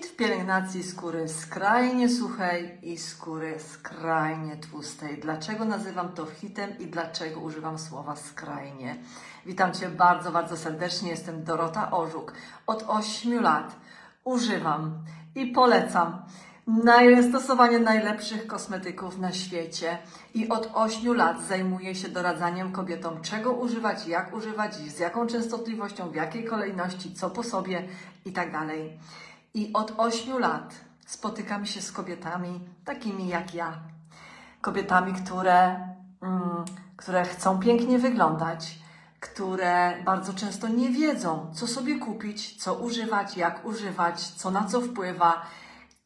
Hit w pielęgnacji skóry skrajnie suchej i skóry skrajnie tłustej. Dlaczego nazywam to hitem i dlaczego używam słowa skrajnie? Witam Cię bardzo, bardzo serdecznie. Jestem Dorota Orzuk. Od 8 lat używam i polecam stosowanie najlepszych kosmetyków na świecie i od 8 lat zajmuję się doradzaniem kobietom, czego używać, jak używać, z jaką częstotliwością, w jakiej kolejności, co po sobie i tak dalej. I od 8 lat spotykam się z kobietami takimi jak ja. Kobietami, które, mm, które chcą pięknie wyglądać, które bardzo często nie wiedzą, co sobie kupić, co używać, jak używać, co na co wpływa,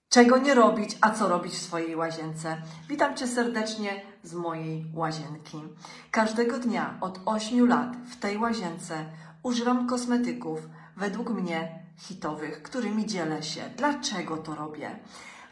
czego nie robić, a co robić w swojej łazience. Witam Cię serdecznie z mojej łazienki. Każdego dnia od 8 lat w tej łazience używam kosmetyków według mnie hitowych, którymi dzielę się. Dlaczego to robię?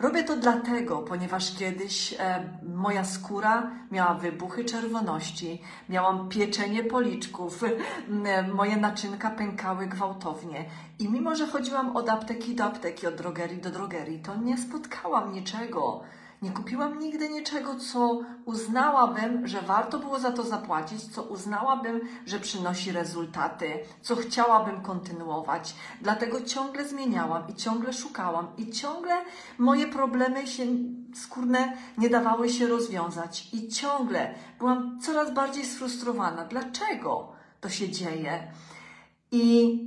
Robię to dlatego, ponieważ kiedyś e, moja skóra miała wybuchy czerwoności, miałam pieczenie policzków, e, moje naczynka pękały gwałtownie. I mimo, że chodziłam od apteki do apteki, od drogerii do drogerii, to nie spotkałam niczego, nie kupiłam nigdy niczego, co uznałabym, że warto było za to zapłacić, co uznałabym, że przynosi rezultaty, co chciałabym kontynuować. Dlatego ciągle zmieniałam i ciągle szukałam i ciągle moje problemy się skórne nie dawały się rozwiązać i ciągle byłam coraz bardziej sfrustrowana. Dlaczego to się dzieje? I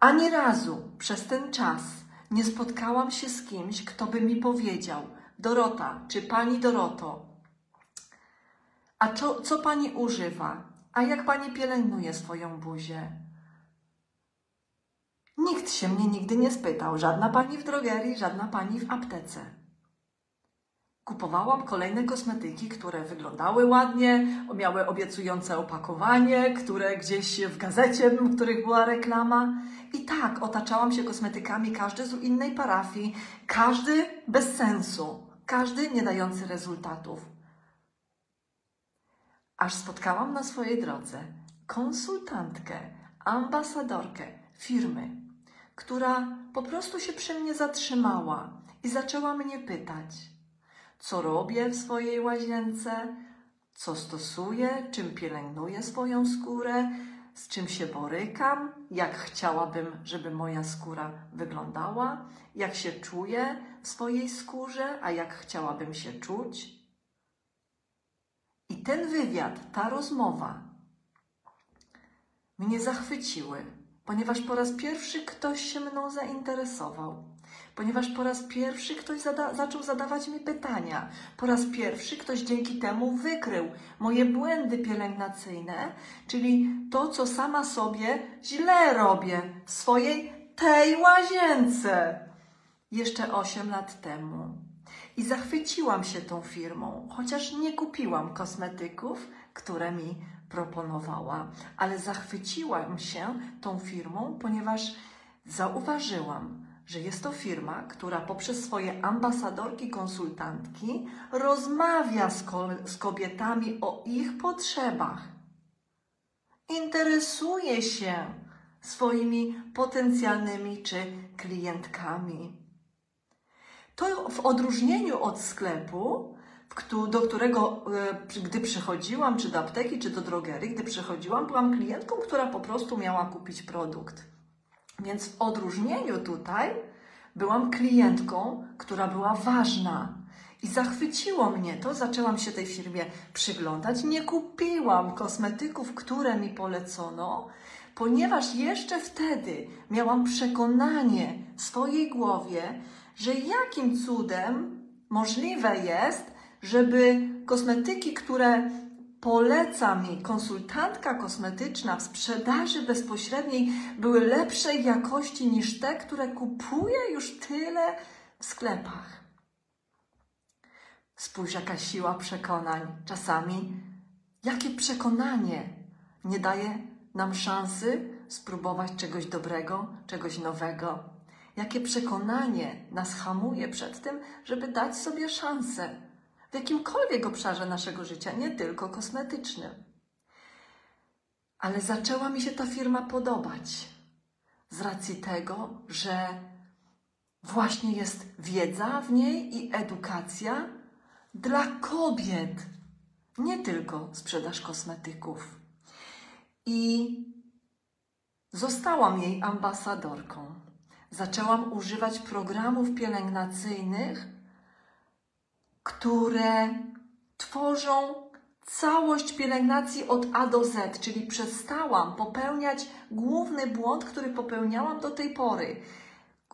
ani razu przez ten czas nie spotkałam się z kimś, kto by mi powiedział, Dorota, czy pani Doroto, a co, co pani używa? A jak pani pielęgnuje swoją buzię? Nikt się mnie nigdy nie spytał, żadna pani w drogerii, żadna pani w aptece. Kupowałam kolejne kosmetyki, które wyglądały ładnie, miały obiecujące opakowanie, które gdzieś w gazecie, w których była reklama. I tak, otaczałam się kosmetykami, każdy z innej parafii, każdy bez sensu, każdy nie dający rezultatów. Aż spotkałam na swojej drodze konsultantkę, ambasadorkę firmy, która po prostu się przy mnie zatrzymała i zaczęła mnie pytać – co robię w swojej łazience, co stosuję, czym pielęgnuję swoją skórę, z czym się borykam, jak chciałabym, żeby moja skóra wyglądała, jak się czuję w swojej skórze, a jak chciałabym się czuć. I ten wywiad, ta rozmowa mnie zachwyciły, ponieważ po raz pierwszy ktoś się mną zainteresował ponieważ po raz pierwszy ktoś zada zaczął zadawać mi pytania. Po raz pierwszy ktoś dzięki temu wykrył moje błędy pielęgnacyjne, czyli to, co sama sobie źle robię w swojej tej łazience jeszcze 8 lat temu. I zachwyciłam się tą firmą, chociaż nie kupiłam kosmetyków, które mi proponowała, ale zachwyciłam się tą firmą, ponieważ zauważyłam, że jest to firma, która poprzez swoje ambasadorki, konsultantki rozmawia z, ko z kobietami o ich potrzebach. Interesuje się swoimi potencjalnymi czy klientkami. To w odróżnieniu od sklepu, do którego, e, gdy przychodziłam, czy do apteki, czy do drogerii, gdy przychodziłam, byłam klientką, która po prostu miała kupić produkt. Więc w odróżnieniu tutaj byłam klientką, która była ważna. I zachwyciło mnie to, zaczęłam się tej firmie przyglądać. Nie kupiłam kosmetyków, które mi polecono, ponieważ jeszcze wtedy miałam przekonanie w swojej głowie, że jakim cudem możliwe jest, żeby kosmetyki, które poleca mi konsultantka kosmetyczna w sprzedaży bezpośredniej były lepszej jakości niż te, które kupuję już tyle w sklepach. Spójrz, jaka siła przekonań. Czasami jakie przekonanie nie daje nam szansy spróbować czegoś dobrego, czegoś nowego. Jakie przekonanie nas hamuje przed tym, żeby dać sobie szansę w jakimkolwiek obszarze naszego życia, nie tylko kosmetycznym. Ale zaczęła mi się ta firma podobać z racji tego, że właśnie jest wiedza w niej i edukacja dla kobiet, nie tylko sprzedaż kosmetyków. I zostałam jej ambasadorką. Zaczęłam używać programów pielęgnacyjnych, które tworzą całość pielęgnacji od A do Z, czyli przestałam popełniać główny błąd, który popełniałam do tej pory.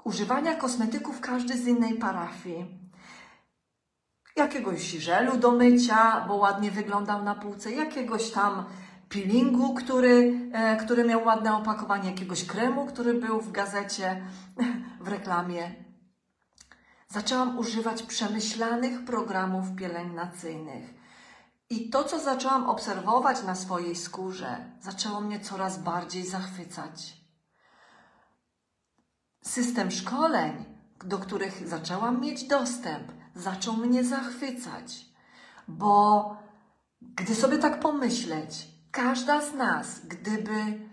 Używania kosmetyków każdy z innej parafii. Jakiegoś żelu do mycia, bo ładnie wyglądał na półce, jakiegoś tam peelingu, który, e, który miał ładne opakowanie, jakiegoś kremu, który był w gazecie, w reklamie. Zaczęłam używać przemyślanych programów pielęgnacyjnych i to, co zaczęłam obserwować na swojej skórze, zaczęło mnie coraz bardziej zachwycać. System szkoleń, do których zaczęłam mieć dostęp, zaczął mnie zachwycać, bo gdy sobie tak pomyśleć, każda z nas, gdyby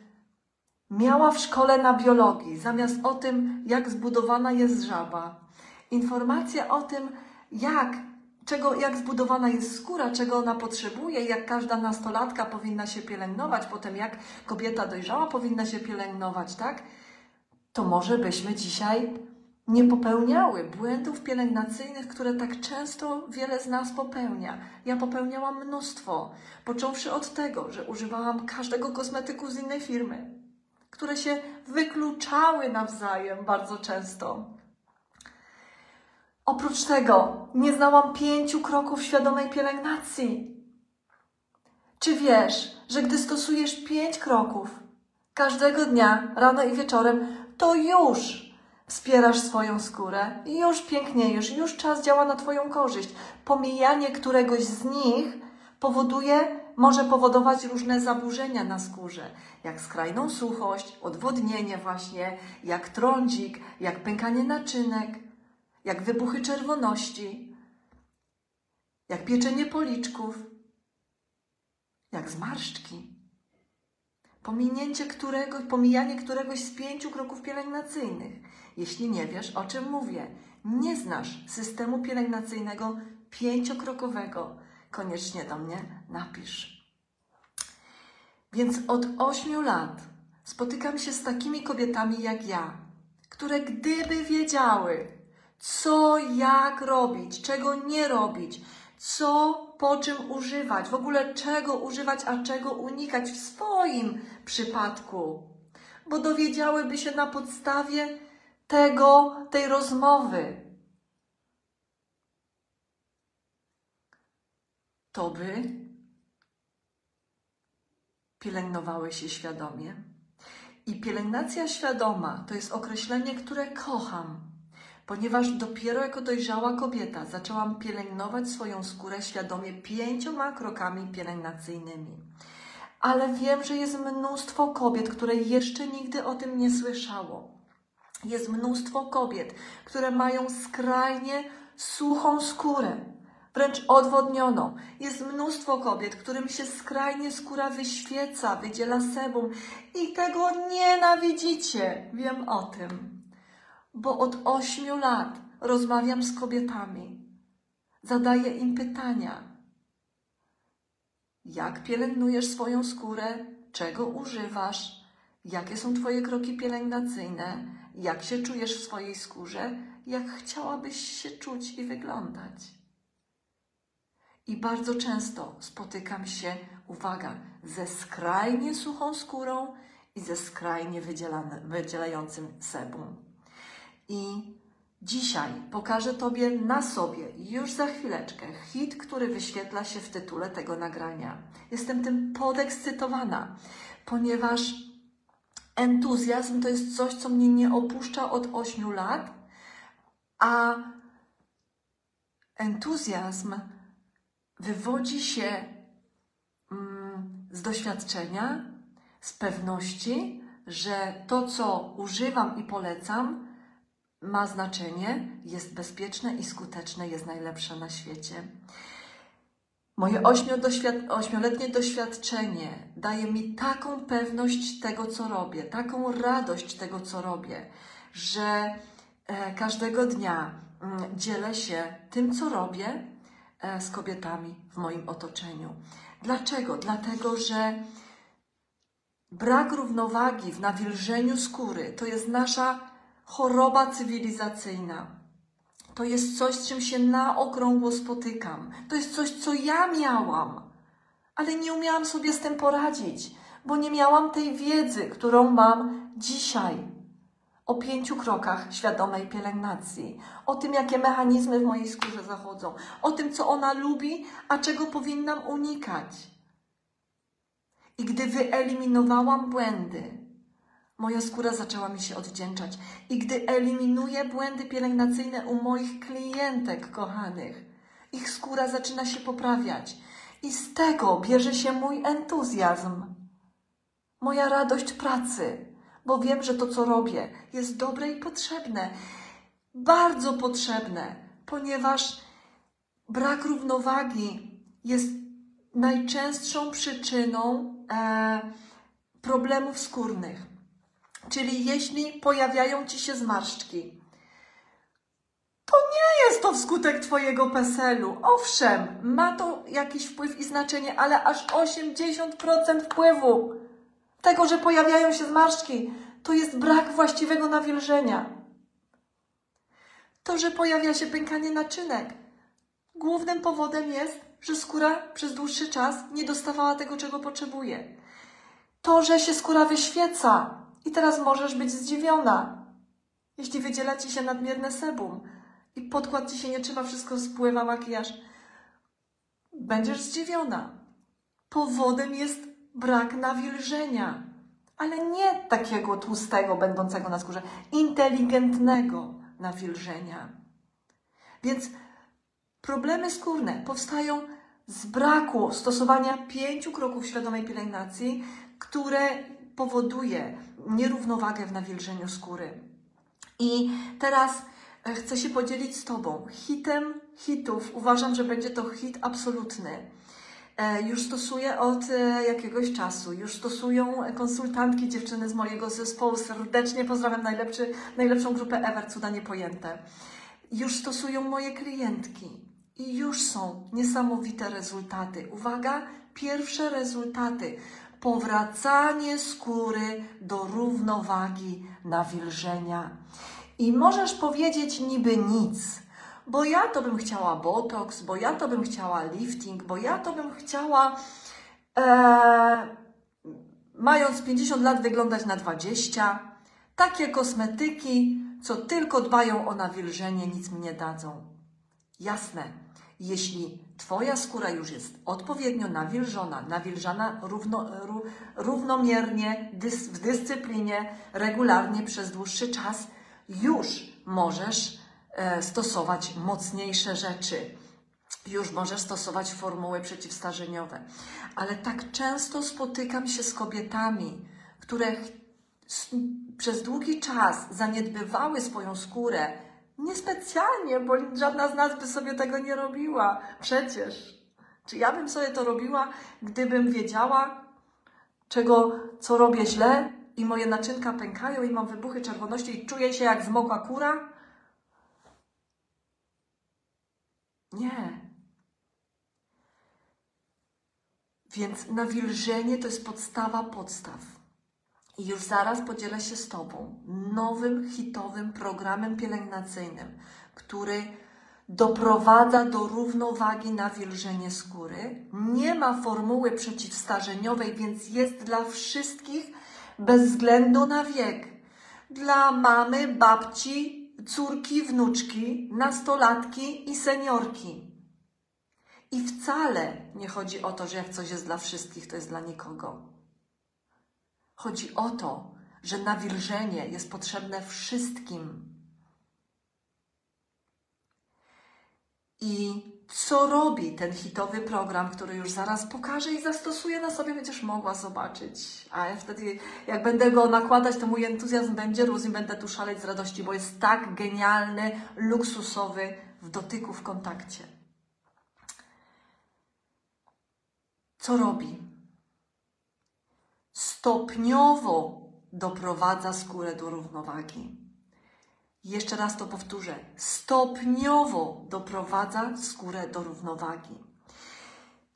miała w szkole na biologii, zamiast o tym, jak zbudowana jest żaba, informacja o tym, jak czego, jak zbudowana jest skóra, czego ona potrzebuje, jak każda nastolatka powinna się pielęgnować, potem jak kobieta dojrzała powinna się pielęgnować, tak? To może byśmy dzisiaj nie popełniały błędów pielęgnacyjnych, które tak często wiele z nas popełnia. Ja popełniałam mnóstwo, począwszy od tego, że używałam każdego kosmetyku z innej firmy, które się wykluczały nawzajem bardzo często. Oprócz tego nie znałam pięciu kroków świadomej pielęgnacji. Czy wiesz, że gdy stosujesz pięć kroków każdego dnia, rano i wieczorem, to już wspierasz swoją skórę, już piękniejesz, już czas działa na Twoją korzyść. Pomijanie któregoś z nich powoduje, może powodować różne zaburzenia na skórze, jak skrajną suchość, odwodnienie właśnie, jak trądzik, jak pękanie naczynek jak wybuchy czerwoności, jak pieczenie policzków, jak zmarszczki. Pominięcie którego, pomijanie któregoś z pięciu kroków pielęgnacyjnych. Jeśli nie wiesz, o czym mówię, nie znasz systemu pielęgnacyjnego pięciokrokowego, koniecznie do mnie napisz. Więc od ośmiu lat spotykam się z takimi kobietami jak ja, które gdyby wiedziały, co, jak robić, czego nie robić, co, po czym używać, w ogóle czego używać, a czego unikać w swoim przypadku, bo dowiedziałyby się na podstawie tego, tej rozmowy. To by pielęgnowały się świadomie. I pielęgnacja świadoma to jest określenie, które kocham ponieważ dopiero jako dojrzała kobieta zaczęłam pielęgnować swoją skórę świadomie pięcioma krokami pielęgnacyjnymi. Ale wiem, że jest mnóstwo kobiet, które jeszcze nigdy o tym nie słyszało. Jest mnóstwo kobiet, które mają skrajnie suchą skórę, wręcz odwodnioną. Jest mnóstwo kobiet, którym się skrajnie skóra wyświeca, wydziela sebum i tego nienawidzicie. Wiem o tym bo od ośmiu lat rozmawiam z kobietami. Zadaję im pytania. Jak pielęgnujesz swoją skórę? Czego używasz? Jakie są Twoje kroki pielęgnacyjne? Jak się czujesz w swojej skórze? Jak chciałabyś się czuć i wyglądać? I bardzo często spotykam się, uwaga, ze skrajnie suchą skórą i ze skrajnie wydzielającym sebum. I dzisiaj pokażę Tobie na sobie, już za chwileczkę, hit, który wyświetla się w tytule tego nagrania. Jestem tym podekscytowana, ponieważ entuzjazm to jest coś, co mnie nie opuszcza od 8 lat, a entuzjazm wywodzi się mm, z doświadczenia, z pewności, że to, co używam i polecam, ma znaczenie, jest bezpieczne i skuteczne, jest najlepsze na świecie. Moje ośmioletnie doświadczenie daje mi taką pewność tego, co robię, taką radość tego, co robię, że e, każdego dnia mm, dzielę się tym, co robię e, z kobietami w moim otoczeniu. Dlaczego? Dlatego, że brak równowagi w nawilżeniu skóry to jest nasza choroba cywilizacyjna. To jest coś, z czym się na okrągło spotykam. To jest coś, co ja miałam, ale nie umiałam sobie z tym poradzić, bo nie miałam tej wiedzy, którą mam dzisiaj. O pięciu krokach świadomej pielęgnacji, o tym, jakie mechanizmy w mojej skórze zachodzą, o tym, co ona lubi, a czego powinnam unikać. I gdy wyeliminowałam błędy, moja skóra zaczęła mi się oddzięczać. I gdy eliminuję błędy pielęgnacyjne u moich klientek kochanych, ich skóra zaczyna się poprawiać. I z tego bierze się mój entuzjazm, moja radość pracy, bo wiem, że to, co robię, jest dobre i potrzebne. Bardzo potrzebne, ponieważ brak równowagi jest najczęstszą przyczyną e, problemów skórnych. Czyli jeśli pojawiają ci się zmarszczki, to nie jest to wskutek Twojego PESEL-u. Owszem, ma to jakiś wpływ i znaczenie, ale aż 80% wpływu tego, że pojawiają się zmarszczki, to jest brak właściwego nawilżenia. To, że pojawia się pękanie naczynek, głównym powodem jest, że skóra przez dłuższy czas nie dostawała tego, czego potrzebuje. To, że się skóra wyświeca i teraz możesz być zdziwiona, jeśli wydziela ci się nadmierne sebum i podkład ci się nie trzyma, wszystko spływa makijaż. Będziesz zdziwiona. Powodem jest brak nawilżenia, ale nie takiego tłustego, będącego na skórze, inteligentnego nawilżenia. Więc problemy skórne powstają z braku stosowania pięciu kroków świadomej pielęgnacji, które powoduje nierównowagę w nawilżeniu skóry. I teraz e, chcę się podzielić z Tobą hitem hitów. Uważam, że będzie to hit absolutny. E, już stosuję od e, jakiegoś czasu. Już stosują konsultantki, dziewczyny z mojego zespołu. Serdecznie pozdrawiam najlepszy, najlepszą grupę Ever, cuda niepojęte. Już stosują moje klientki. I już są niesamowite rezultaty. Uwaga, pierwsze rezultaty powracanie skóry do równowagi nawilżenia. I możesz powiedzieć niby nic, bo ja to bym chciała botox, bo ja to bym chciała lifting, bo ja to bym chciała, e, mając 50 lat, wyglądać na 20. Takie kosmetyki, co tylko dbają o nawilżenie, nic mi nie dadzą. Jasne, jeśli Twoja skóra już jest odpowiednio nawilżona, nawilżana równo, równomiernie, dys, w dyscyplinie, regularnie przez dłuższy czas, już możesz e, stosować mocniejsze rzeczy. Już możesz stosować formuły przeciwstarzeniowe. Ale tak często spotykam się z kobietami, które przez długi czas zaniedbywały swoją skórę, Niespecjalnie, bo żadna z nas by sobie tego nie robiła. Przecież. Czy ja bym sobie to robiła, gdybym wiedziała, czego, co robię źle i moje naczynka pękają i mam wybuchy czerwoności i czuję się jak zmokła kura? Nie. Więc nawilżenie to jest podstawa podstaw. I już zaraz podzielę się z Tobą nowym, hitowym programem pielęgnacyjnym, który doprowadza do równowagi nawilżenie skóry. Nie ma formuły przeciwstarzeniowej, więc jest dla wszystkich bez względu na wiek. Dla mamy, babci, córki, wnuczki, nastolatki i seniorki. I wcale nie chodzi o to, że jak coś jest dla wszystkich, to jest dla nikogo. Chodzi o to, że nawilżenie jest potrzebne wszystkim. I co robi ten hitowy program, który już zaraz pokażę i zastosuję na sobie, będziesz mogła zobaczyć. A ja wtedy, jak będę go nakładać, to mój entuzjazm będzie rósł i będę tu szaleć z radości, bo jest tak genialny, luksusowy w dotyku, w kontakcie. Co robi? Stopniowo doprowadza skórę do równowagi. Jeszcze raz to powtórzę. Stopniowo doprowadza skórę do równowagi.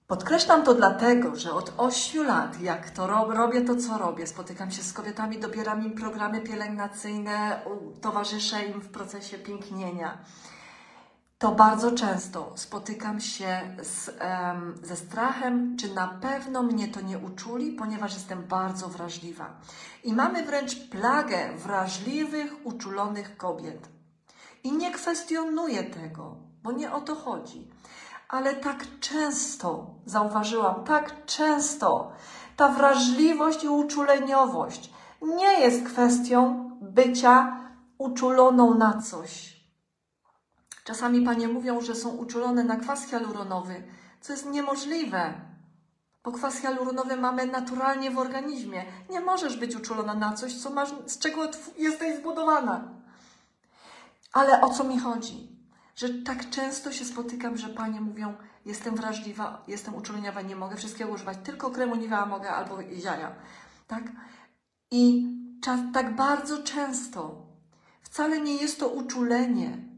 Podkreślam to dlatego, że od 8 lat, jak to robię to, co robię, spotykam się z kobietami, dobieram im programy pielęgnacyjne, towarzyszę im w procesie pięknienia to bardzo często spotykam się z, ze strachem, czy na pewno mnie to nie uczuli, ponieważ jestem bardzo wrażliwa. I mamy wręcz plagę wrażliwych, uczulonych kobiet. I nie kwestionuję tego, bo nie o to chodzi. Ale tak często, zauważyłam, tak często ta wrażliwość i uczuleniowość nie jest kwestią bycia uczuloną na coś Czasami panie mówią, że są uczulone na kwas hialuronowy, co jest niemożliwe. Bo kwas hialuronowy mamy naturalnie w organizmie. Nie możesz być uczulona na coś, co masz, z czego jesteś zbudowana. Ale o co mi chodzi? Że tak często się spotykam, że panie mówią, jestem wrażliwa, jestem uczuleniowa, nie mogę wszystkiego używać, tylko kremu Nivea mogę albo jaja. Tak? I tak bardzo często wcale nie jest to uczulenie,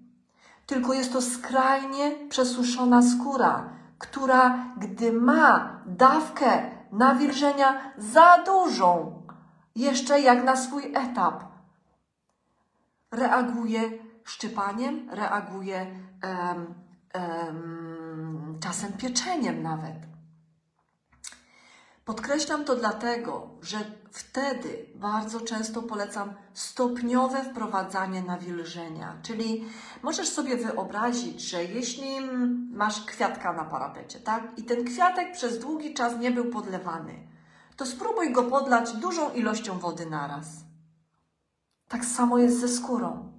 tylko jest to skrajnie przesuszona skóra, która, gdy ma dawkę nawilżenia za dużą, jeszcze jak na swój etap, reaguje szczypaniem, reaguje um, um, czasem pieczeniem nawet. Podkreślam to dlatego, że wtedy bardzo często polecam stopniowe wprowadzanie nawilżenia. Czyli możesz sobie wyobrazić, że jeśli masz kwiatka na parapecie, tak? I ten kwiatek przez długi czas nie był podlewany, to spróbuj go podlać dużą ilością wody naraz. Tak samo jest ze skórą.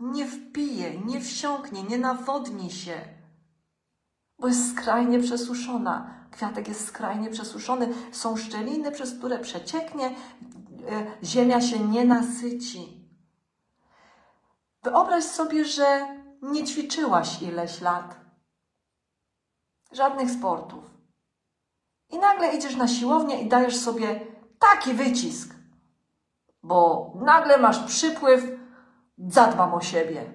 Nie wpije, nie wsiąknie, nie nawodni się bo jest skrajnie przesuszona. Kwiatek jest skrajnie przesuszony, są szczeliny, przez które przecieknie, e, ziemia się nie nasyci. Wyobraź sobie, że nie ćwiczyłaś ileś lat, żadnych sportów. I nagle idziesz na siłownię i dajesz sobie taki wycisk, bo nagle masz przypływ, zadbam o siebie.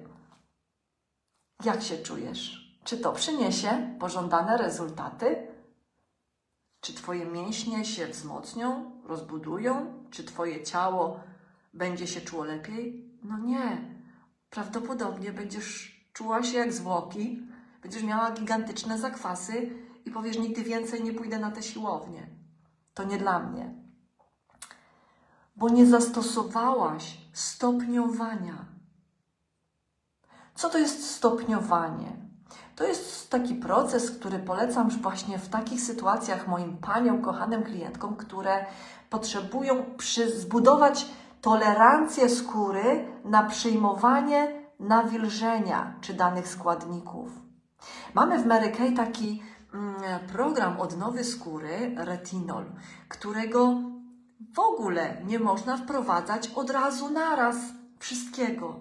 Jak się czujesz? Czy to przyniesie pożądane rezultaty? Czy Twoje mięśnie się wzmocnią, rozbudują? Czy Twoje ciało będzie się czuło lepiej? No nie. Prawdopodobnie będziesz czuła się jak zwłoki, będziesz miała gigantyczne zakwasy i powiesz: Nigdy więcej nie pójdę na te siłownie. To nie dla mnie. Bo nie zastosowałaś stopniowania. Co to jest stopniowanie? To jest taki proces, który polecam właśnie w takich sytuacjach moim paniom, kochanym klientkom, które potrzebują zbudować tolerancję skóry na przyjmowanie nawilżenia czy danych składników. Mamy w Mary Kay taki mm, program odnowy skóry, retinol, którego w ogóle nie można wprowadzać od razu naraz wszystkiego.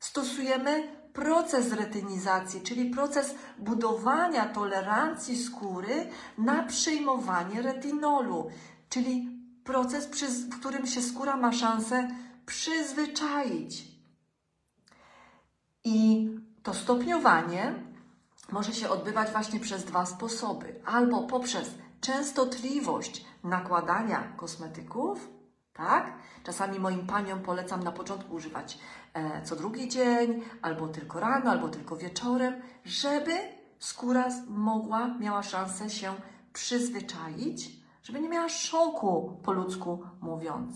Stosujemy proces retynizacji, czyli proces budowania tolerancji skóry na przyjmowanie retinolu, czyli proces, w którym się skóra ma szansę przyzwyczaić. I to stopniowanie może się odbywać właśnie przez dwa sposoby: albo poprzez częstotliwość nakładania kosmetyków, tak? Czasami moim paniom polecam na początku używać e, co drugi dzień, albo tylko rano, albo tylko wieczorem, żeby skóra mogła, miała szansę się przyzwyczaić, żeby nie miała szoku, po ludzku mówiąc.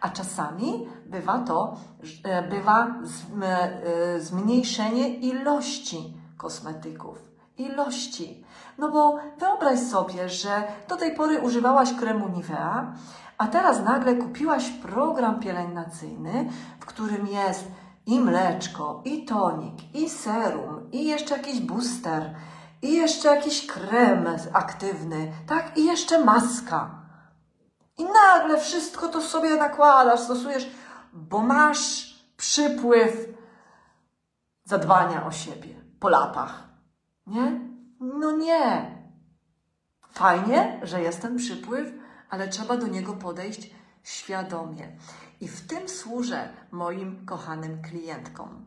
A czasami bywa to, e, bywa e, zmniejszenie ilości kosmetyków. Ilości. No bo wyobraź sobie, że do tej pory używałaś kremu Nivea, a teraz nagle kupiłaś program pielęgnacyjny, w którym jest i mleczko, i tonik, i serum, i jeszcze jakiś booster, i jeszcze jakiś krem aktywny, tak? I jeszcze maska. I nagle wszystko to sobie nakładasz, stosujesz, bo masz przypływ zadbania o siebie po latach. Nie? No nie. Fajnie, że jest ten przypływ, ale trzeba do niego podejść świadomie. I w tym służę moim kochanym klientkom.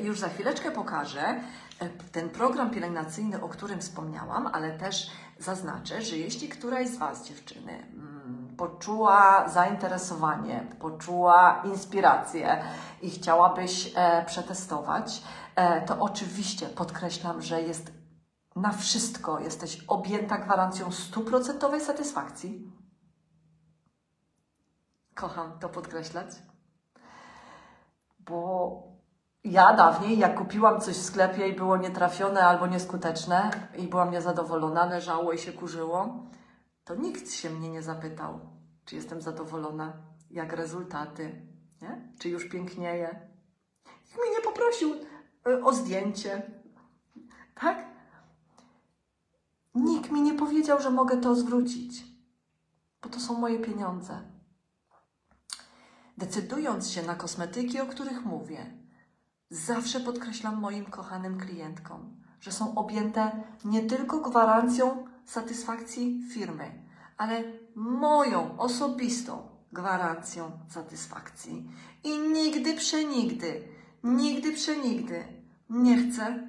Już za chwileczkę pokażę e, ten program pielęgnacyjny, o którym wspomniałam, ale też zaznaczę, że jeśli któraś z Was, dziewczyny, mm, poczuła zainteresowanie, poczuła inspirację i chciałabyś e, przetestować, e, to oczywiście podkreślam, że jest na wszystko jesteś objęta gwarancją stuprocentowej satysfakcji. Kocham to podkreślać, bo ja dawniej, jak kupiłam coś w sklepie i było nietrafione albo nieskuteczne i byłam niezadowolona, leżało i się kurzyło, to nikt się mnie nie zapytał, czy jestem zadowolona, jak rezultaty, nie? czy już pięknieje. Nikt mnie nie poprosił y, o zdjęcie, tak? Nikt mi nie powiedział, że mogę to zwrócić, bo to są moje pieniądze. Decydując się na kosmetyki, o których mówię, zawsze podkreślam moim kochanym klientkom, że są objęte nie tylko gwarancją satysfakcji firmy, ale moją osobistą gwarancją satysfakcji. I nigdy przenigdy, nigdy przenigdy nie chcę,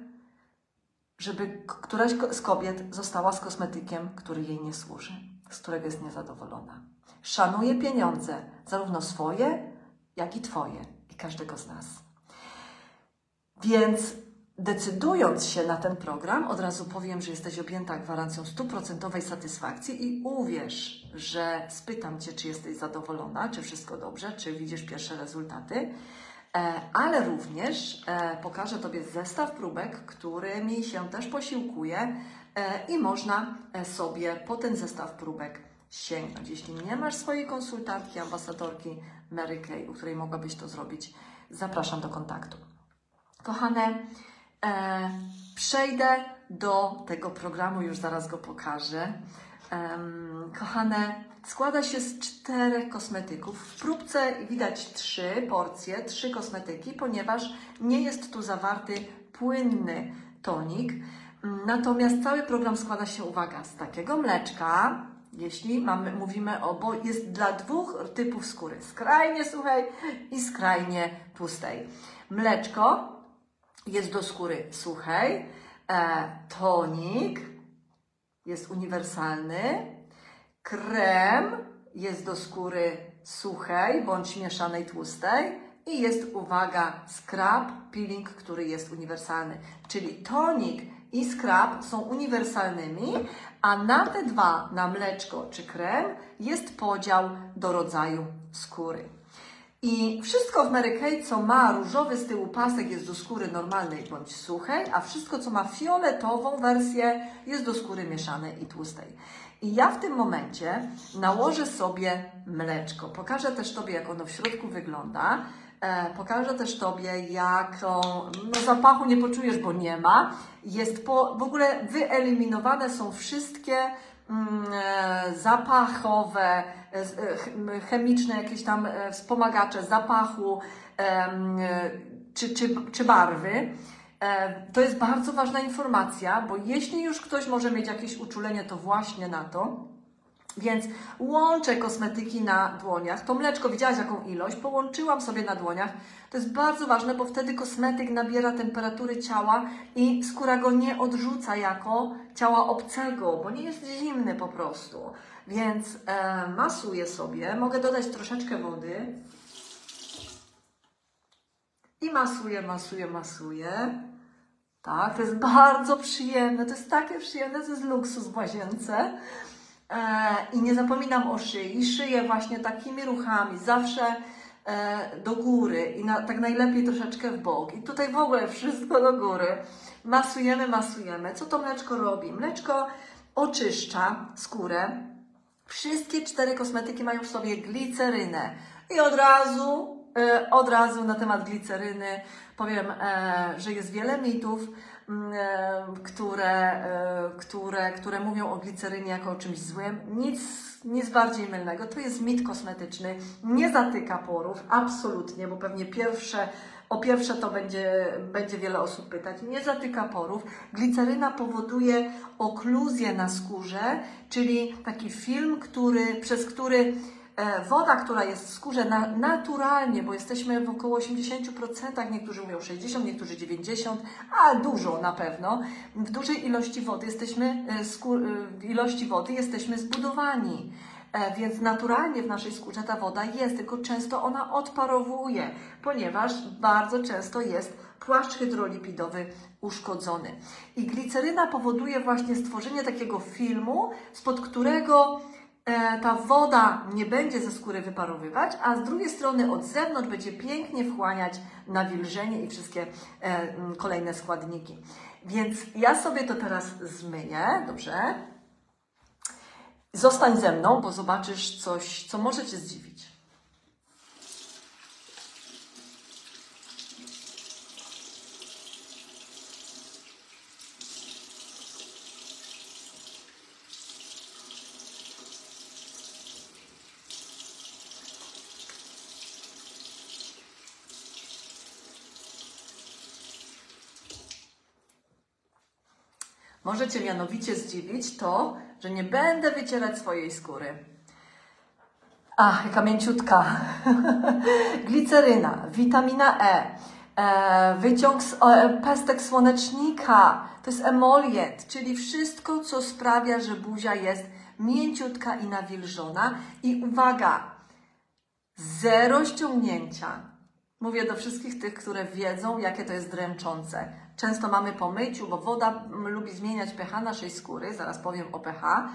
żeby któraś z kobiet została z kosmetykiem, który jej nie służy, z którego jest niezadowolona. Szanuję pieniądze, zarówno swoje, jak i Twoje i każdego z nas. Więc decydując się na ten program, od razu powiem, że jesteś objęta gwarancją stuprocentowej satysfakcji i uwierz, że spytam Cię, czy jesteś zadowolona, czy wszystko dobrze, czy widzisz pierwsze rezultaty, ale również e, pokażę Tobie zestaw próbek, którymi się też posiłkuję e, i można sobie po ten zestaw próbek sięgnąć. Jeśli nie masz swojej konsultantki, ambasadorki Mary Kay, u której mogłabyś to zrobić, zapraszam do kontaktu. Kochane, e, przejdę do tego programu, już zaraz go pokażę. Um, kochane, składa się z czterech kosmetyków. W próbce widać trzy porcje, trzy kosmetyki, ponieważ nie jest tu zawarty płynny tonik. Natomiast cały program składa się, uwaga, z takiego mleczka, jeśli mamy, mówimy o, bo jest dla dwóch typów skóry, skrajnie suchej i skrajnie tłustej. Mleczko jest do skóry suchej, e, tonik jest uniwersalny, krem jest do skóry suchej bądź mieszanej tłustej i jest, uwaga, scrub peeling, który jest uniwersalny. Czyli tonik i scrub są uniwersalnymi, a na te dwa, na mleczko czy krem, jest podział do rodzaju skóry. I wszystko w Mary Kay, co ma różowy z tyłu pasek, jest do skóry normalnej bądź suchej, a wszystko, co ma fioletową wersję, jest do skóry mieszanej i tłustej. I ja w tym momencie nałożę sobie mleczko. Pokażę też Tobie, jak ono w środku wygląda. E, pokażę też Tobie, jaką no zapachu nie poczujesz, bo nie ma. Jest po, w ogóle wyeliminowane są wszystkie mm, e, zapachowe, chemiczne jakieś tam e, wspomagacze zapachu e, czy, czy, czy barwy. To jest bardzo ważna informacja, bo jeśli już ktoś może mieć jakieś uczulenie, to właśnie na to. Więc łączę kosmetyki na dłoniach. To mleczko, widziałaś jaką ilość? Połączyłam sobie na dłoniach. To jest bardzo ważne, bo wtedy kosmetyk nabiera temperatury ciała i skóra go nie odrzuca jako ciała obcego, bo nie jest zimny po prostu. Więc e, masuję sobie. Mogę dodać troszeczkę wody. I masuję, masuję, masuję. Tak, to jest bardzo przyjemne. To jest takie przyjemne, to jest luksus w łazience. E, I nie zapominam o szyi. Szyję właśnie takimi ruchami, zawsze e, do góry i na, tak najlepiej troszeczkę w bok. I tutaj w ogóle wszystko do góry. Masujemy, masujemy. Co to mleczko robi? Mleczko oczyszcza skórę. Wszystkie cztery kosmetyki mają w sobie glicerynę. I od razu, od razu na temat gliceryny powiem, że jest wiele mitów Mm, e, które, e, które, które mówią o glicerynie jako o czymś złym. Nic, nic bardziej mylnego. To jest mit kosmetyczny. Nie zatyka porów, absolutnie, bo pewnie pierwsze, o pierwsze to będzie, będzie wiele osób pytać. Nie zatyka porów. Gliceryna powoduje okluzję na skórze, czyli taki film, który, przez który E, woda, która jest w skórze na, naturalnie, bo jesteśmy w około 80%, niektórzy mówią 60, niektórzy 90, a dużo na pewno. W dużej ilości wody jesteśmy, e, skór, e, ilości wody jesteśmy zbudowani. Więc naturalnie w naszej skórze ta woda jest, tylko często ona odparowuje, ponieważ bardzo często jest płaszcz hydrolipidowy uszkodzony. I gliceryna powoduje właśnie stworzenie takiego filmu, spod którego E, ta woda nie będzie ze skóry wyparowywać, a z drugiej strony od zewnątrz będzie pięknie wchłaniać nawilżenie i wszystkie e, kolejne składniki. Więc ja sobie to teraz zmyję, dobrze? Zostań ze mną, bo zobaczysz coś, co może Cię zdziwić. Możecie mianowicie zdziwić to, że nie będę wycierać swojej skóry. Ach, jaka mięciutka. Gliceryna, witamina E, e wyciąg z e, pestek słonecznika, to jest emolient, czyli wszystko, co sprawia, że buzia jest mięciutka i nawilżona. I uwaga, zero ściągnięcia. Mówię do wszystkich tych, które wiedzą, jakie to jest dręczące. Często mamy po myciu, bo woda lubi zmieniać pH naszej skóry, zaraz powiem o pH.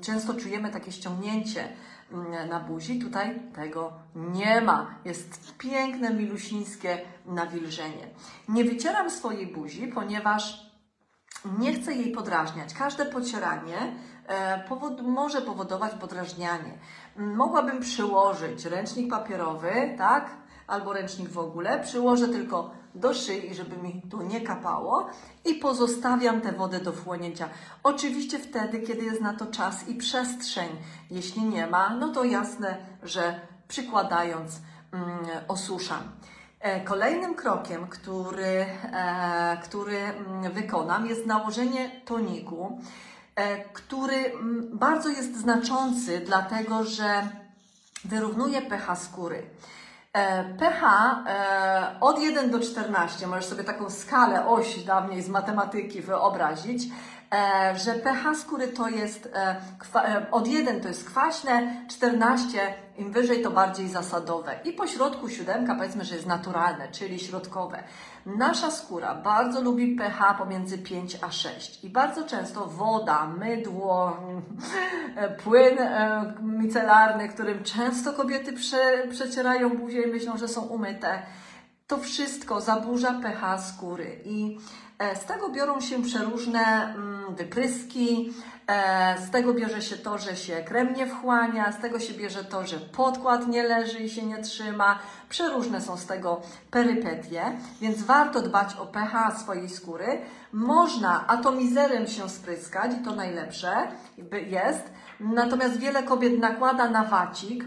Często czujemy takie ściągnięcie mm, na buzi. Tutaj tego nie ma. Jest piękne, milusińskie nawilżenie. Nie wycieram swojej buzi, ponieważ nie chcę jej podrażniać. Każde pocieranie e, powod może powodować podrażnianie. Mogłabym przyłożyć ręcznik papierowy, tak? Albo ręcznik w ogóle. Przyłożę tylko do szyi, żeby mi tu nie kapało i pozostawiam tę wodę do wchłonięcia. Oczywiście wtedy, kiedy jest na to czas i przestrzeń. Jeśli nie ma, no to jasne, że przykładając mm, osuszam. E, kolejnym krokiem, który, e, który mm, wykonam, jest nałożenie toniku, e, który mm, bardzo jest znaczący, dlatego że wyrównuje pH skóry. E, pH e, od 1 do 14, możesz sobie taką skalę, oś dawniej z matematyki wyobrazić, że pH skóry to jest od 1 to jest kwaśne, 14 im wyżej to bardziej zasadowe. I po środku siódemka powiedzmy, że jest naturalne, czyli środkowe. Nasza skóra bardzo lubi pH pomiędzy 5 a 6 i bardzo często woda, mydło, płyn e, micelarny, którym często kobiety prze, przecierają buzię i myślą, że są umyte, to wszystko zaburza pH skóry. I e, z tego biorą się przeróżne mm, wypryski, e, z tego bierze się to, że się krem nie wchłania, z tego się bierze to, że podkład nie leży i się nie trzyma. Przeróżne są z tego perypetie, więc warto dbać o pH swojej skóry. Można atomizerem się spryskać i to najlepsze jest. Natomiast wiele kobiet nakłada na wacik,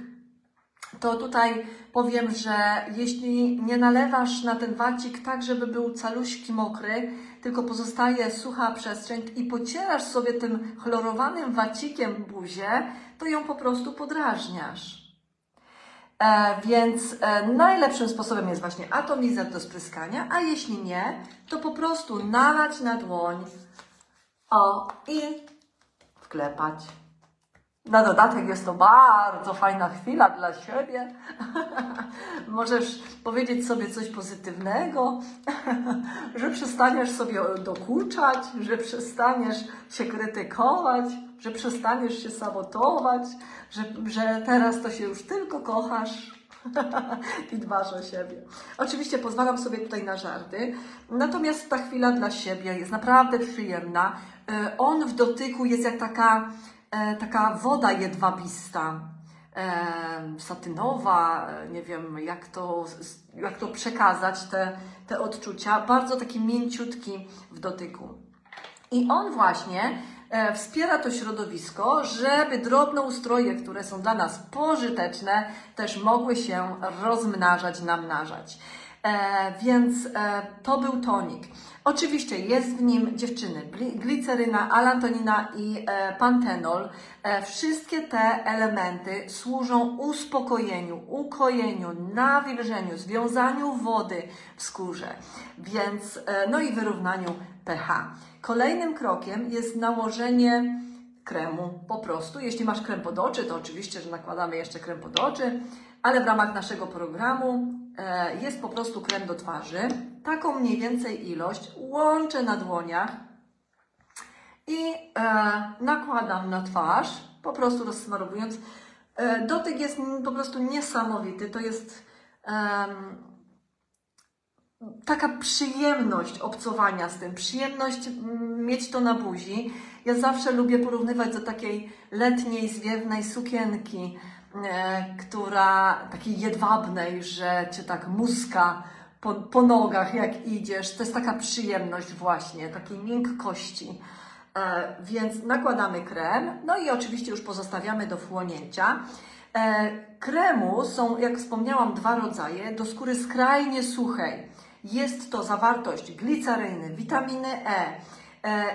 to tutaj powiem, że jeśli nie nalewasz na ten wacik tak, żeby był caluśki mokry, tylko pozostaje sucha przestrzeń i pocierasz sobie tym chlorowanym wacikiem buzię, to ją po prostu podrażniasz. E, więc e, najlepszym sposobem jest właśnie atomizer do spryskania, a jeśli nie, to po prostu nalać na dłoń o i wklepać. Na dodatek jest to bardzo fajna chwila dla siebie. Możesz powiedzieć sobie coś pozytywnego, że przestaniesz sobie dokuczać, że przestaniesz się krytykować, że przestaniesz się sabotować, że, że teraz to się już tylko kochasz i dbasz o siebie. Oczywiście pozwalam sobie tutaj na żarty, natomiast ta chwila dla siebie jest naprawdę przyjemna. E, on w dotyku jest jak taka taka woda jedwabista, e, satynowa, e, nie wiem jak to, jak to przekazać, te, te odczucia, bardzo taki mięciutki w dotyku. I on właśnie e, wspiera to środowisko, żeby drobne ustroje, które są dla nas pożyteczne, też mogły się rozmnażać, namnażać. E, więc e, to był tonik. Oczywiście jest w nim dziewczyny, gliceryna, alantonina i e, pantenol. Wszystkie te elementy służą uspokojeniu, ukojeniu, nawilżeniu, związaniu wody w skórze, więc no i wyrównaniu pH. Kolejnym krokiem jest nałożenie kremu po prostu. Jeśli masz krem pod oczy, to oczywiście, że nakładamy jeszcze krem pod oczy, ale w ramach naszego programu jest po prostu krem do twarzy. Taką mniej więcej ilość łączę na dłoniach i e, nakładam na twarz, po prostu rozsmarowując. E, dotyk jest po prostu niesamowity. To jest taka przyjemność obcowania z tym, przyjemność mm, mieć to na buzi. Ja zawsze lubię porównywać do takiej letniej, zwiewnej sukienki, e, która takiej jedwabnej, że cię tak muska po, po nogach, jak idziesz. To jest taka przyjemność właśnie, takiej miękkości. E, więc nakładamy krem, no i oczywiście już pozostawiamy do wchłonięcia. E, kremu są, jak wspomniałam, dwa rodzaje. Do skóry skrajnie suchej jest to zawartość gliceryny, witaminy E, e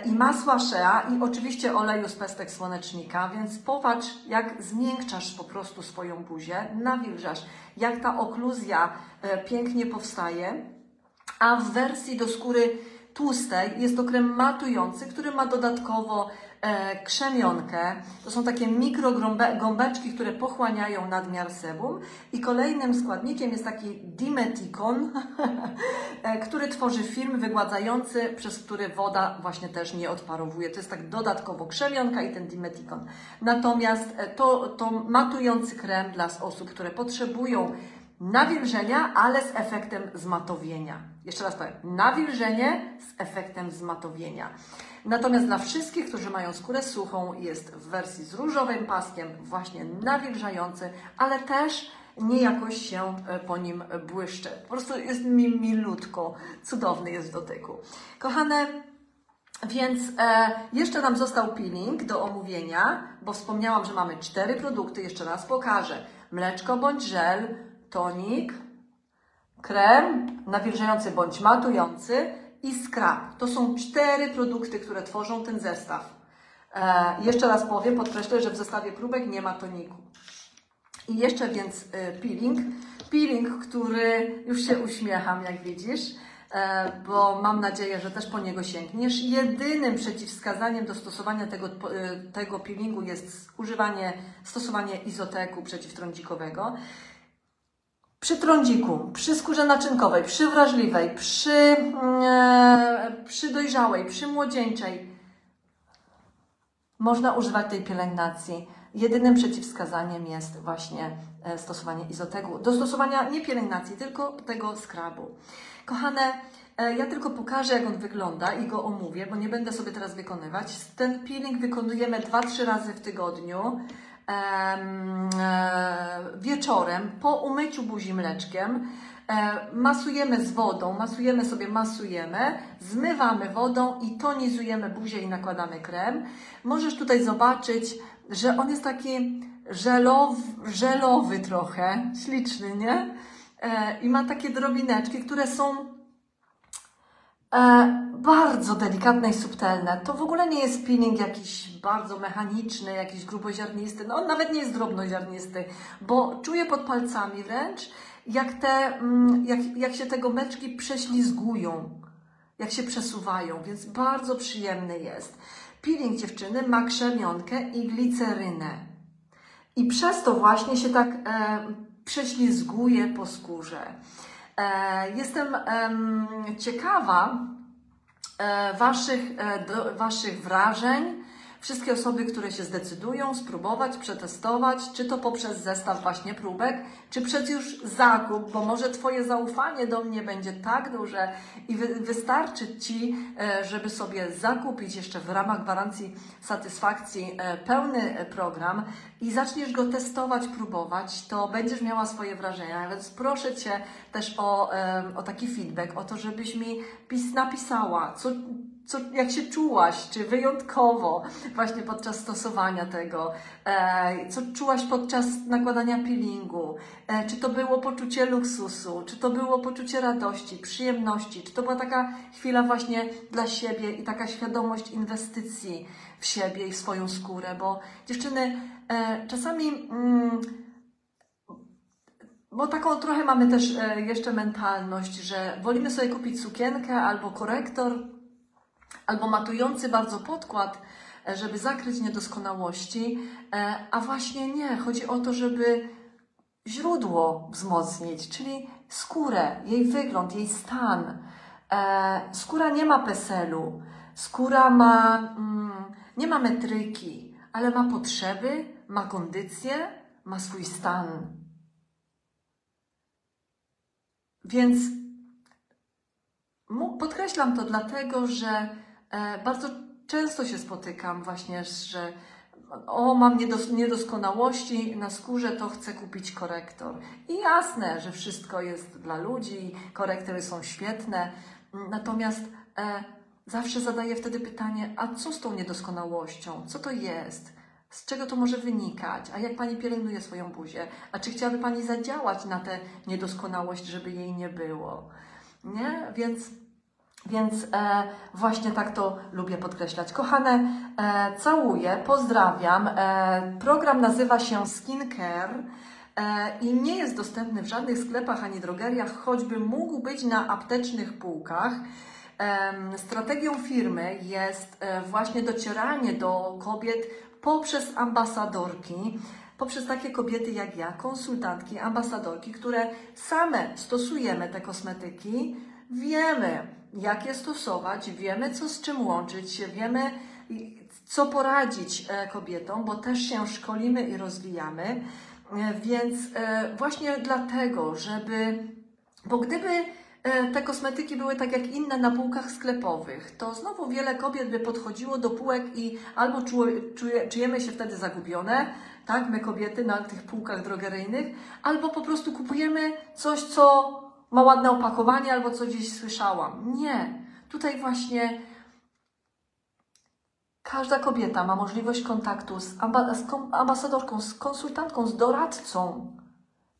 i masła shea i oczywiście oleju z pestek słonecznika, więc popatrz jak zmiękczasz po prostu swoją buzię, nawilżasz, jak ta okluzja e, pięknie powstaje, a w wersji do skóry tłustej jest to krem matujący, który ma dodatkowo e, krzemionkę. To są takie mikrogąbeczki, które pochłaniają nadmiar sebum. I kolejnym składnikiem jest taki dimetikon, e, który tworzy film wygładzający, przez który woda właśnie też nie odparowuje. To jest tak dodatkowo krzemionka i ten dimetikon. Natomiast e, to, to matujący krem dla osób, które potrzebują nawilżenia, ale z efektem zmatowienia. Jeszcze raz powiem, nawilżenie z efektem zmatowienia. Natomiast dla wszystkich, którzy mają skórę suchą, jest w wersji z różowym paskiem właśnie nawilżający, ale też nie jakoś się e, po nim błyszczy. Po prostu jest mi milutko, cudowny jest w dotyku. Kochane, więc e, jeszcze nam został peeling do omówienia, bo wspomniałam, że mamy cztery produkty. Jeszcze raz pokażę. Mleczko bądź żel, tonik, krem nawilżający bądź matujący i scrub. To są cztery produkty, które tworzą ten zestaw. E, jeszcze raz powiem, podkreślę, że w zestawie próbek nie ma toniku. I jeszcze więc e, peeling. Peeling, który już się uśmiecham, jak widzisz, e, bo mam nadzieję, że też po niego sięgniesz. Jedynym przeciwwskazaniem do stosowania tego, e, tego peelingu jest używanie, stosowanie izoteku przeciwtrądzikowego. Przy trądziku, przy skórze naczynkowej, przy wrażliwej, przy, e, przy dojrzałej, przy młodzieńczej można używać tej pielęgnacji. Jedynym przeciwwskazaniem jest właśnie e, stosowanie izotegu. Do stosowania nie pielęgnacji, tylko tego skrabu. Kochane, e, ja tylko pokażę, jak on wygląda i go omówię, bo nie będę sobie teraz wykonywać. Ten peeling wykonujemy 2-3 razy w tygodniu. E, wieczorem po umyciu buzi mleczkiem e, masujemy z wodą, masujemy sobie, masujemy, zmywamy wodą i tonizujemy buzię i nakładamy krem. Możesz tutaj zobaczyć, że on jest taki żelowy, żelowy trochę, śliczny, nie? E, I ma takie drobineczki, które są E, bardzo delikatne i subtelne. To w ogóle nie jest peeling jakiś bardzo mechaniczny, jakiś gruboziarnisty. No on nawet nie jest drobnoziarnisty, bo czuję pod palcami wręcz, jak, te, mm, jak, jak się te gąbeczki prześlizgują, jak się przesuwają, więc bardzo przyjemny jest. Peeling dziewczyny ma krzemionkę i glicerynę. I przez to właśnie się tak e, prześlizguje po skórze. E, jestem ciekawa e, waszych, e, waszych wrażeń, wszystkie osoby, które się zdecydują spróbować, przetestować, czy to poprzez zestaw właśnie próbek, czy przez już zakup, bo może Twoje zaufanie do mnie będzie tak duże i wy, wystarczy Ci, e, żeby sobie zakupić jeszcze w ramach gwarancji satysfakcji e, pełny program i zaczniesz go testować, próbować, to będziesz miała swoje wrażenia. Więc proszę Cię też o, o taki feedback, o to, żebyś mi napisała, co co, jak się czułaś, czy wyjątkowo właśnie podczas stosowania tego, e, co czułaś podczas nakładania peelingu, e, czy to było poczucie luksusu, czy to było poczucie radości, przyjemności, czy to była taka chwila właśnie dla siebie i taka świadomość inwestycji w siebie i w swoją skórę, bo dziewczyny e, czasami. Mm, bo taką trochę mamy też e, jeszcze mentalność, że wolimy sobie kupić sukienkę albo korektor, albo matujący bardzo podkład, e, żeby zakryć niedoskonałości, e, a właśnie nie. Chodzi o to, żeby źródło wzmocnić, czyli skórę, jej wygląd, jej stan. Skóra nie ma peselu, skóra ma, mm, nie ma metryki, ale ma potrzeby, ma kondycję, ma swój stan. Więc podkreślam to dlatego, że e, bardzo często się spotykam właśnie, że o, mam niedoskonałości na skórze, to chcę kupić korektor. I jasne, że wszystko jest dla ludzi, korektory są świetne, natomiast e, zawsze zadaję wtedy pytanie, a co z tą niedoskonałością? Co to jest? Z czego to może wynikać? A jak Pani pielęgnuje swoją buzię? A czy chciałaby Pani zadziałać na tę niedoskonałość, żeby jej nie było? Nie? Więc, więc e, właśnie tak to lubię podkreślać. Kochane, e, całuję, pozdrawiam. E, program nazywa się Skincare e, i nie jest dostępny w żadnych sklepach ani drogeriach, choćby mógł być na aptecznych półkach. Strategią firmy jest e, właśnie docieranie do kobiet poprzez ambasadorki, poprzez takie kobiety jak ja, konsultantki, ambasadorki, które same stosujemy te kosmetyki, wiemy, jak je stosować, wiemy, co z czym łączyć, wiemy, co poradzić e, kobietom, bo też się szkolimy i rozwijamy. E, więc e, właśnie dlatego, żeby, bo gdyby te kosmetyki były tak jak inne na półkach sklepowych, to znowu wiele kobiet by podchodziło do półek i albo czuje, czujemy się wtedy zagubione, tak, my kobiety na tych półkach drogeryjnych, albo po prostu kupujemy coś, co ma ładne opakowanie, albo co gdzieś słyszałam. Nie. Tutaj właśnie każda kobieta ma możliwość kontaktu z, amba z ambasadorką, z konsultantką, z doradcą,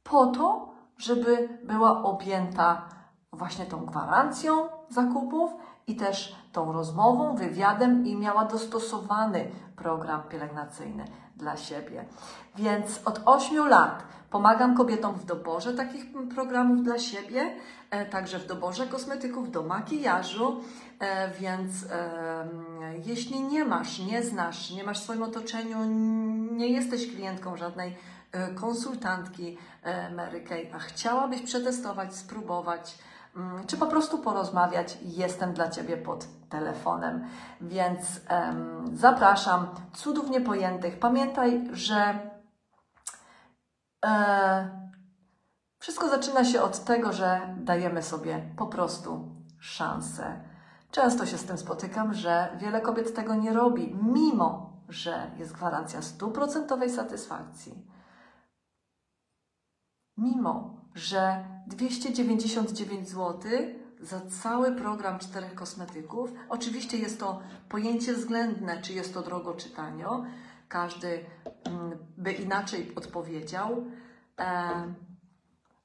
po to, żeby była objęta właśnie tą gwarancją zakupów i też tą rozmową, wywiadem i miała dostosowany program pielęgnacyjny dla siebie. Więc od 8 lat pomagam kobietom w doborze takich programów dla siebie, e, także w doborze kosmetyków do makijażu, e, więc jeśli nie masz, nie znasz, nie masz w swoim otoczeniu, nie jesteś klientką żadnej e, konsultantki Mary Kay, a chciałabyś przetestować, spróbować, Mm, czy po prostu porozmawiać. Jestem dla Ciebie pod telefonem. Więc um, zapraszam, cudów niepojętych. Pamiętaj, że wszystko zaczyna się od tego, że dajemy sobie po prostu szansę. Często się z tym spotykam, że wiele kobiet tego nie robi, mimo że jest gwarancja stuprocentowej satysfakcji. Mimo, że 299 zł za cały program czterech kosmetyków. Oczywiście jest to pojęcie względne, czy jest to drogo, czy tanio. Każdy mm, by inaczej odpowiedział, e,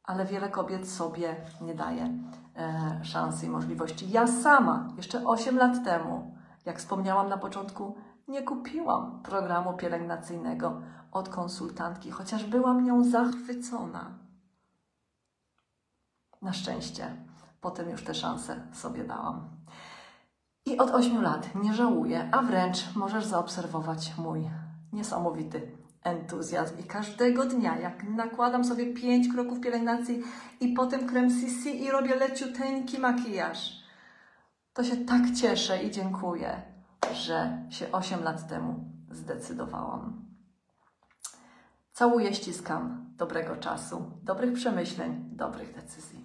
ale wiele kobiet sobie nie daje e, szansy i możliwości. Ja sama jeszcze 8 lat temu, jak wspomniałam na początku, nie kupiłam programu pielęgnacyjnego od konsultantki, chociaż byłam nią zachwycona. Na szczęście potem już te szanse sobie dałam. I od 8 lat nie żałuję, a wręcz możesz zaobserwować mój niesamowity entuzjazm. I każdego dnia, jak nakładam sobie 5 kroków pielęgnacji i potem krem CC i robię leciuteńki makijaż, to się tak cieszę i dziękuję, że się 8 lat temu zdecydowałam. Całuję, ściskam. Dobrego czasu, dobrych przemyśleń, dobrych decyzji.